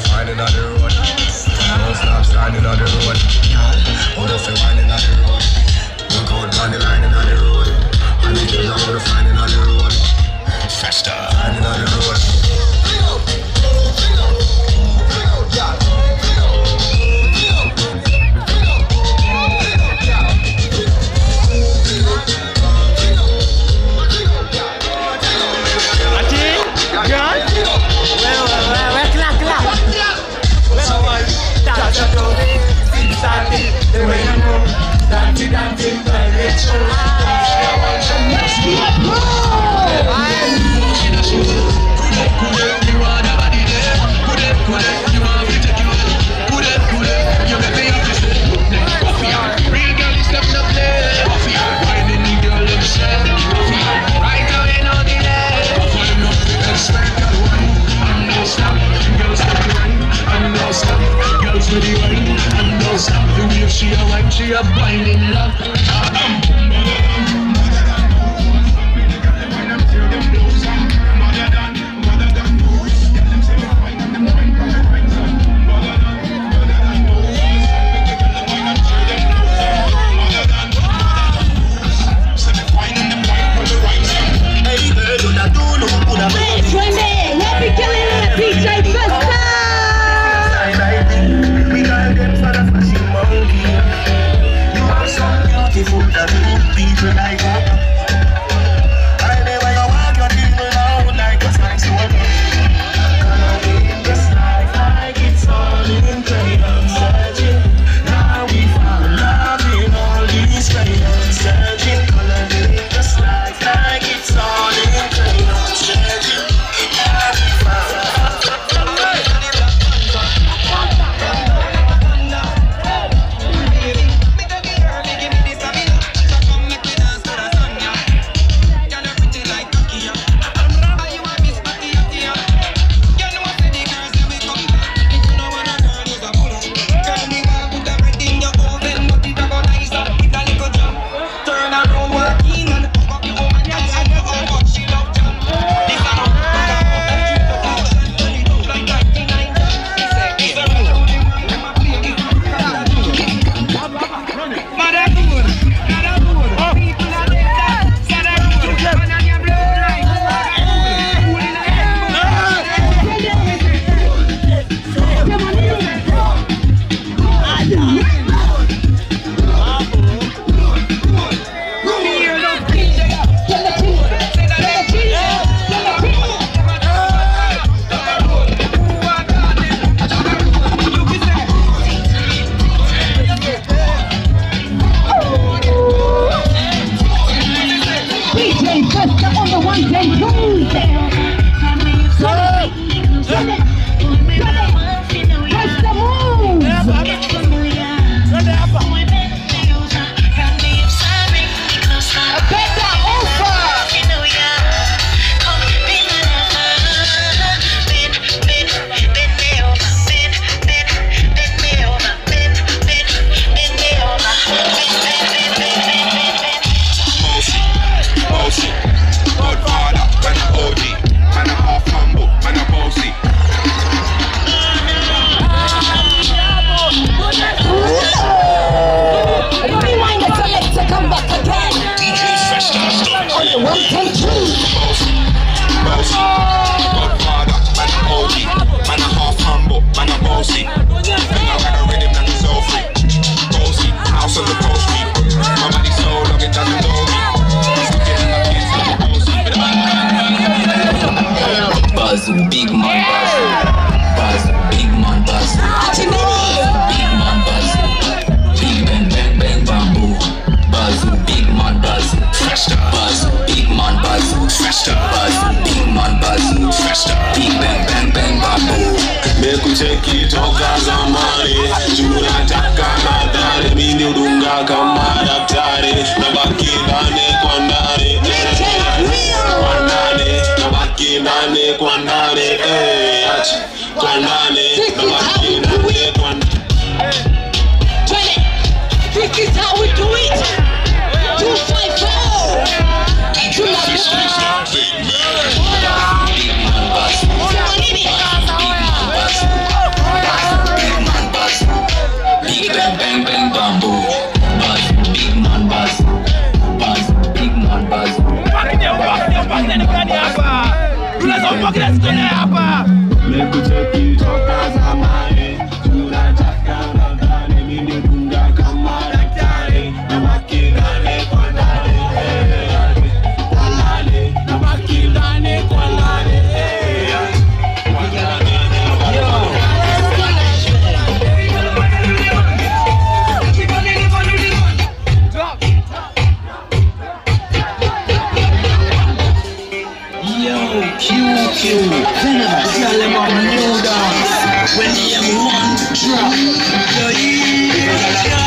standing on the road. Don't stop standing on the road. I'm in the ritual. I to. Cause I'm the she, I like she, I'm love. I'm tonight. faster. Buzz, big man, buzz, faster. Big bang, bang, bang, babu. Nikuteka zamani, tunataka madhari, mimi udunga kama daktari, nabaki ndani kwa ndani, kwa ndani, nabaki ndani kwa ndani, eh, kwa ndani. Unaweza umbakile siku ile hapa. Nimekucheki toka zamani. 这一